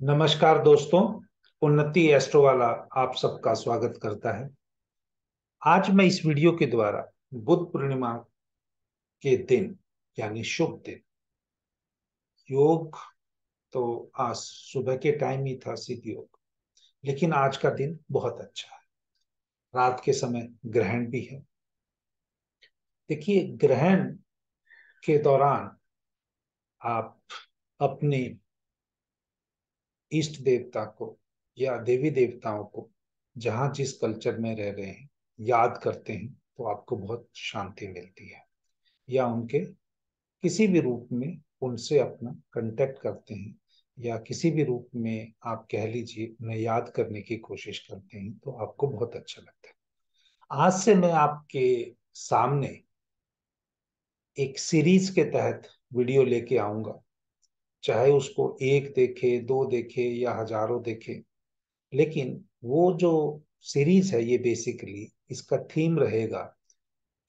नमस्कार दोस्तों, उन्नति एस्ट्रो वाला आप सबका स्वागत करता है। आज मैं इस वीडियो के द्वारा बुद्ध पूर्णिमा के दिन, यानी शुभ दिन, योग तो आज सुबह के टाइम ही था सिद्ध योग, लेकिन आज का दिन बहुत अच्छा है। रात के समय ग्रहण भी है। देखिए, ग्रहण के दौरान आप अपने इष्ट देवता को या देवी देवताओं को जहाँ जिस कल्चर में रह रहे हैं, याद करते हैं तो आपको बहुत शांति मिलती है। या उनके किसी भी रूप में उनसे अपना कांटेक्ट करते हैं, या किसी भी रूप में आप कह लीजिए, उन्हें याद करने की कोशिश करते हैं तो आपको बहुत अच्छा लगता है। आज से मैं आपके सामने एक सीरीज़ के तहत वीडियो लेके आऊँगा। चाहे उसको एक देखे, दो देखे या हज़ारों देखे। लेकिन वो जो सीरीज़ है ये बेसिकली इसका थीम रहेगा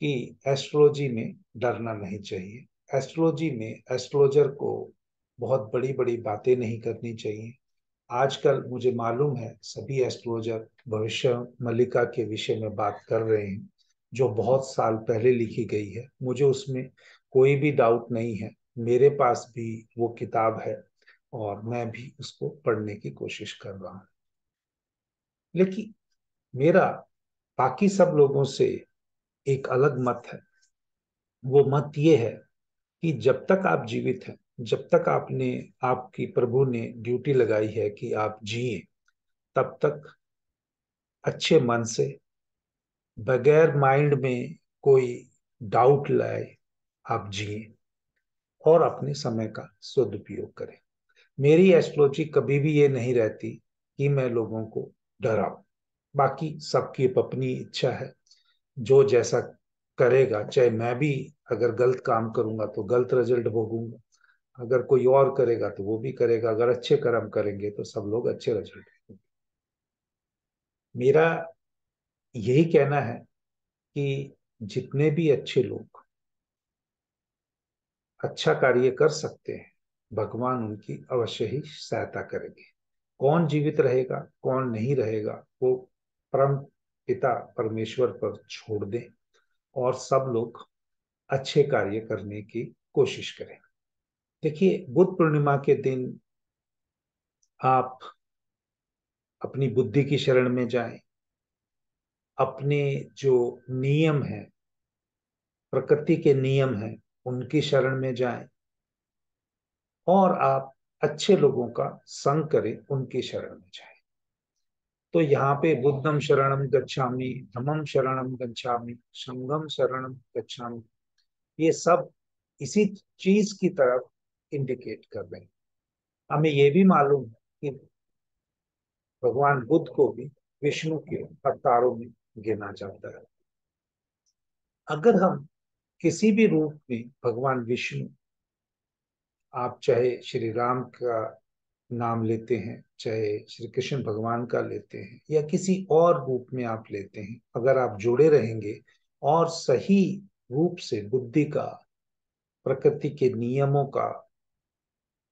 कि एस्ट्रोलॉजी में डरना नहीं चाहिए। एस्ट्रोलॉजी में एस्ट्रोलॉजर को बहुत बड़ी बड़ी बातें नहीं करनी चाहिए। आजकल मुझे मालूम है सभी एस्ट्रोलॉजर भविष्य मल्लिका के विषय में बात कर रहे हैं, जो बहुत साल पहले लिखी गई है। मुझे उसमें कोई भी डाउट नहीं है। मेरे पास भी वो किताब है और मैं भी उसको पढ़ने की कोशिश कर रहा हूँ। लेकिन मेरा, बाकी सब लोगों से एक अलग मत है। वो मत ये है कि जब तक आप जीवित हैं, जब तक आपने, आपकी प्रभु ने ड्यूटी लगाई है कि आप जिए, तब तक अच्छे मन से, बगैर माइंड में कोई डाउट लाए, आप जिए। और अपने समय का सदुपयोग करें। मेरी एस्ट्रोलॉजी कभी भी ये नहीं रहती कि मैं लोगों को डराऊं। बाकी सबकी अपनी इच्छा है। जो जैसा करेगा, चाहे मैं भी अगर गलत काम करूँगा तो गलत रिज़ल्ट भोगूँगा। अगर कोई और करेगा तो वो भी करेगा। अगर अच्छे कर्म करेंगे तो सब लोग अच्छे रिज़ल्ट मेरा यही कहना है कि जितने भी अच्छे लोग अच्छा कार्य कर सकते हैं। भगवान उनकी अवश्य ही सहायता करेंगे। कौन जीवित रहेगा, कौन नहीं रहेगा, वो परम पिता परमेश्वर पर छोड़ दें और सब लोग अच्छे कार्य करने की कोशिश करें। देखिए, बुद्ध पूर्णिमा के दिन आप अपनी बुद्धि की शरण में जाएँ, अपने जो नियम है, प्रकृति के नियम है उनकी शरण में जाएँ। और आप अच्छे लोगों का संग करें, उनकी शरण में जाएँ। तो यहाँ पे बुद्धम शरणम गच्छामि, धमम शरणम गच्छामि, संगम शरणम गच्छामि, ये सब इसी चीज़ की तरफ़ इंडिकेट कर रहे हैं। हमें ये भी मालूम है कि भगवान बुद्ध को भी विष्णु के अवतारों में गिना जाता है। अगर हम किसी भी रूप में भगवान विष्णु, आप चाहे श्री राम का नाम लेते हैं, चाहे श्री कृष्ण भगवान का लेते हैं, या किसी और रूप में आप लेते हैं, अगर आप जुड़े रहेंगे और सही रूप से बुद्धि का, प्रकृति के नियमों का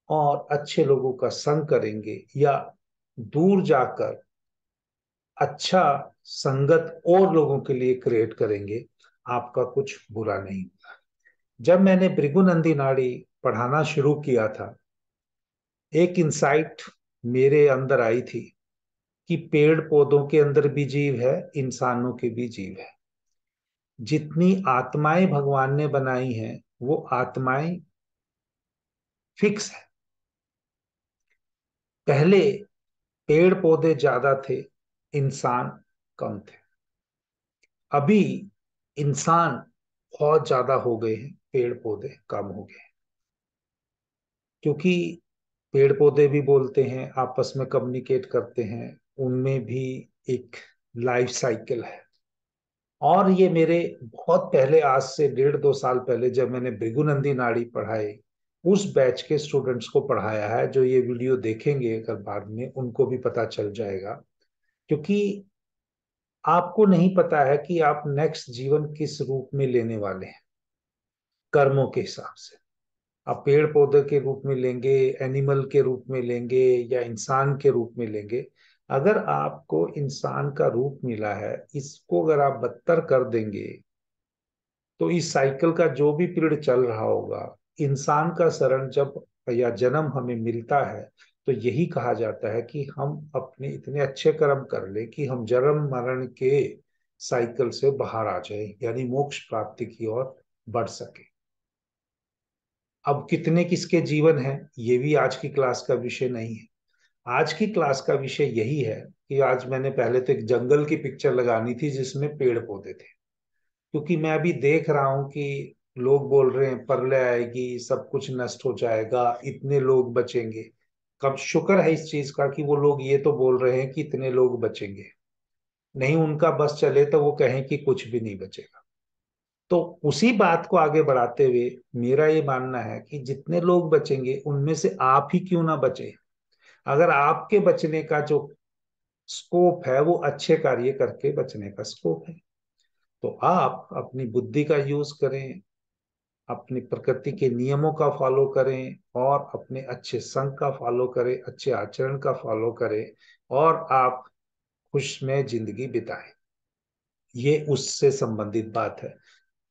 और अच्छे लोगों का संग करेंगे या दूर जाकर अच्छा संगत और लोगों के लिए क्रिएट करेंगे आपका कुछ बुरा नहीं। होगा जब मैंने भृगुनंदी नाड़ी पढ़ाना शुरू किया था, एक इंसाइट मेरे अंदर आई थी कि पेड़ पौधों के अंदर भी जीव है, इंसानों के भी जीव है। जितनी आत्माएँ भगवान ने बनाई हैं, वो आत्माएँ फिक्स है। पहले पेड़ पौधे ज़्यादा थे, इंसान कम थे। अभी इंसान बहुत ज़्यादा हो गए हैं पेड़ पौधे कम हो गए क्योंकि पेड़ पौधे भी बोलते हैं, आपस में कम्युनिकेट करते हैं, उनमें भी एक लाइफ साइकिल है। और ये मेरे बहुत पहले, आज से डेढ़ दो साल पहले जब मैंने भृगुनंदी नाड़ी पढ़ाई, उस बैच के स्टूडेंट्स को पढ़ाया है, जो ये वीडियो देखेंगे अगर बाद में, उनको भी पता चल जाएगा। क्योंकि आपको नहीं पता है कि आप नेक्स्ट जीवन किस रूप में लेने वाले हैं, कर्मों के हिसाब से। आप पेड़ पौधे के रूप में लेंगे एनिमल के रूप में लेंगे या इंसान के रूप में लेंगे, अगर आपको इंसान का रूप मिला है, इसको अगर आप बदतर कर देंगे तो इस साइकिल का जो भी पीरियड चल रहा होगा, इंसान का शरण जब या जन्म हमें मिलता है तो यही कहा जाता है कि हम अपने इतने अच्छे कर्म कर ले कि हम जन्म मरण के साइकिल से बाहर आ जाए, यानी मोक्ष प्राप्ति की ओर बढ़ सके। अब कितने किसके जीवन है, ये भी आज की क्लास का विषय नहीं है। आज की क्लास का विषय यही है कि आज मैंने पहले तो एक जंगल की पिक्चर लगानी थी जिसमें पेड़ पौधे थे। क्योंकि मैं अभी देख रहा हूँ कि लोग बोल रहे हैं, परले आएगी, सब कुछ नष्ट हो जाएगा, इतने लोग बचेंगे। कब शुक्र है इस चीज़ का कि वो लोग ये तो बोल रहे हैं कि इतने लोग बचेंगे। नहीं, उनका बस चले तो वो कहें कि कुछ भी नहीं बचेगा। तो उसी बात को आगे बढ़ाते हुए मेरा ये मानना है कि जितने लोग बचेंगे, उनमें से आप ही क्यों ना बचे? अगर आपके बचने का जो स्कोप है, वो अच्छे कार्य करके बचने का स्कोप है तो आप अपनी बुद्धि का यूज़ करें अपनी प्रकृति के नियमों का फॉलो करें और अपने अच्छे संग का फॉलो करें, अच्छे आचरण का फॉलो करें और आप खुश में ज़िंदगी बिताएँ। ये उससे संबंधित बात है।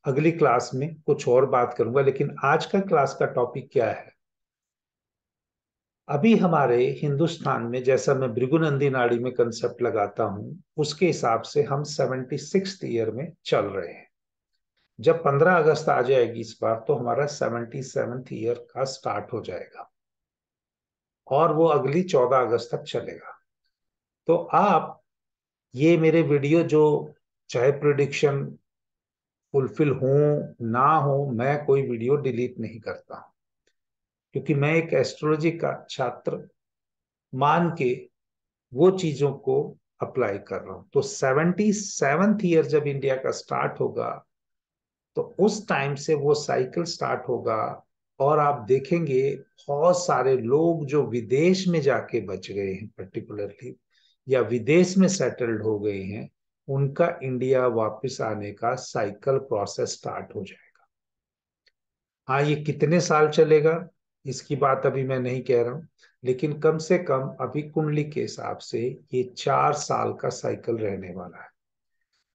अगली क्लास में कुछ और बात करूँगा, लेकिन आज का क्लास का टॉपिक क्या है? अभी हमारे हिंदुस्तान में, जैसा मैं भृगुनंदी नाड़ी में कंसेप्ट लगाता हूँ, उसके हिसाब से हम सेवेंटी सिक्स ईयर में चल रहे हैं। जब 15 अगस्त आ जाएगी इस बार तो हमारा सेवेंटी सेवेंथ ईयर का स्टार्ट हो जाएगा। और वो अगली 14 अगस्त तक चलेगा। तो आप ये मेरे वीडियो जो चाहे प्रोडिक्शन फुलफिल हो, ना हो, मैं कोई वीडियो डिलीट नहीं करता। क्योंकि मैं एक एस्ट्रोलॉजी का छात्र मान के वो चीज़ों को अप्लाई कर रहा हूँ। तो सेवेंटी सेवन्थ ईयर जब इंडिया का स्टार्ट होगा तो उस टाइम से वो साइकिल स्टार्ट होगा और आप देखेंगे बहुत सारे लोग जो विदेश में जाके बच गए हैं पर्टिकुलरली या विदेश में सेटल्ड हो गए हैं, उनका इंडिया वापस आने का साइकिल प्रोसेस स्टार्ट हो जाएगा। हाँ ये कितने साल चलेगा? इसकी बात अभी मैं नहीं कह रहा हूँ, लेकिन कम से कम अभी कुंडली के हिसाब से ये चार साल का साइकिल रहने वाला है।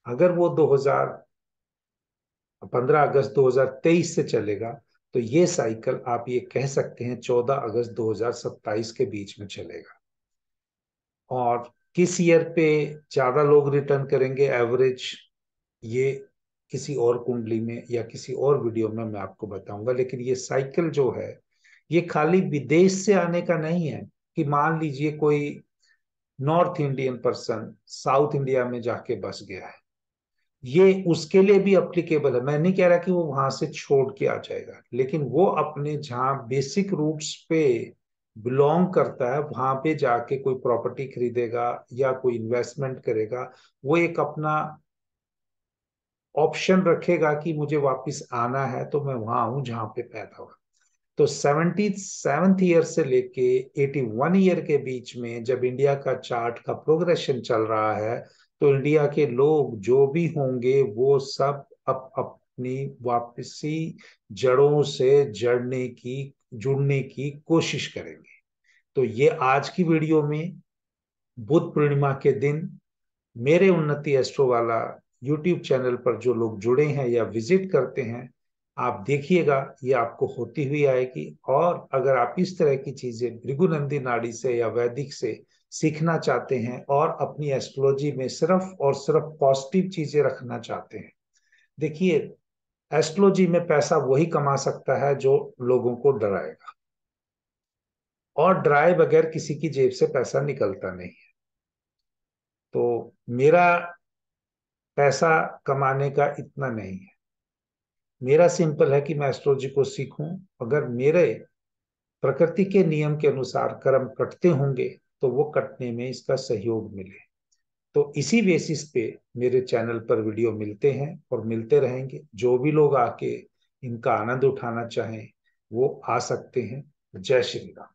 अगर वो 2000 15 अगस्त 2023 से चलेगा तो ये साइकिल आप ये कह सकते हैं 14 अगस्त 2027 के बीच में चलेगा। और किस ईयर पे ज़्यादा लोग रिटर्न करेंगे, एवरेज ये किसी और कुंडली में या किसी और वीडियो में मैं आपको बताऊँगा, लेकिन ये साइकिल जो है, ये खाली विदेश से आने का नहीं है कि मान लीजिए कोई north Indian person south India में जाके बस गया है। ये उसके लिए भी अप्लीकेबल है। मैं नहीं कह रहा कि वो वहाँ से छोड़ के आ जाएगा, लेकिन वो अपने जहाँ बेसिक रूट्स पे बिलोंग करता है, वहाँ पे जाके कोई प्रॉपर्टी खरीदेगा या कोई इन्वेस्टमेंट करेगा, वो एक अपना ऑप्शन रखेगा कि मुझे वापस आना है तो मैं वहाँ हूँ जहाँ पे पैदा हुआ। तो सेवेंटी सेवन्थ ईयर से लेके एटी वन ईयर के बीच में जब इंडिया का चार्ट का प्रोग्रेशन चल रहा है तो इंडिया के लोग जो भी होंगे, वो सब अप, अपनी वापसी जड़ों से जड़ने की, जुड़ने की कोशिश करेंगे। तो ये आज की वीडियो में बुद्ध पूर्णिमा के दिन मेरे उन्नति एस्ट्रो वाला यूट्यूब चैनल पर जो लोग जुड़े हैं या विज़िट करते हैं, आप देखिएगा, ये आपको होती हुई आएगी। और अगर आप इस तरह की चीज़ें, भृगुनंदी नाड़ी से या वैदिक से सीखना चाहते हैं और अपनी एस्ट्रोलॉजी में सिर्फ़ और सिर्फ़ पॉजिटिव चीज़ें रखना चाहते हैं। देखिए एस्ट्रोलॉजी में पैसा वही कमा सकता है जो लोगों को डराएगा। और डराए बगैर किसी की जेब से पैसा निकलता नहीं है। तो मेरा पैसा कमाने का इतना नहीं है। मेरा सिंपल है कि मैं एस्ट्रोलॉजी को सीखूं। अगर मेरे प्रकृति के नियम के अनुसार कर्म कटते होंगे तो वो कटने में इसका सहयोग मिले। तो इसी बेसिस पे मेरे चैनल पर वीडियो मिलते हैं और मिलते रहेंगे। जो भी लोग आके इनका आनंद उठाना चाहें, वो आ सकते हैं। जय श्री राम।